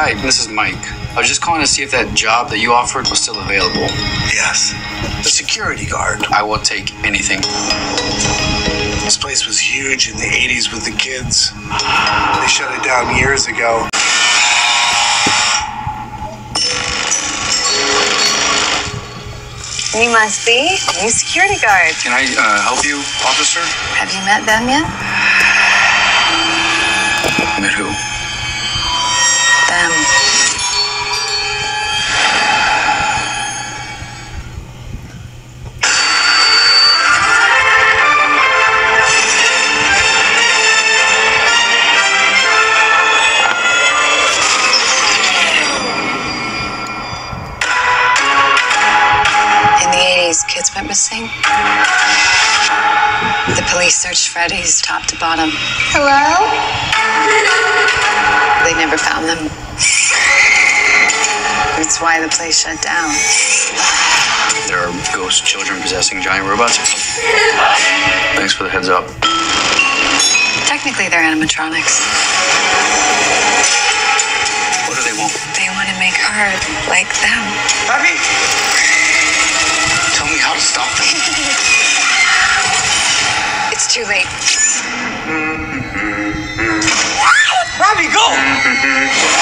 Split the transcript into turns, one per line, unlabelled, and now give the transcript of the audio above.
Hi, this is Mike. I was just calling to see if that job that you offered was still available.
Yes. The security guard.
I will take anything.
This place was huge in the 80s with the kids. They shut it down years ago.
You must be a new security guard.
Can I uh, help you, officer?
Have you met them yet?
Met who?
In the 80s, kids went missing. The police searched Freddy's top to bottom.
Hello?
They never found them. That's why the place shut down.
There are ghost children possessing giant robots. Thanks for the heads up.
Technically, they're animatronics.
What do they want?
They want to make her like them. Abby! Too late.
Abby, go!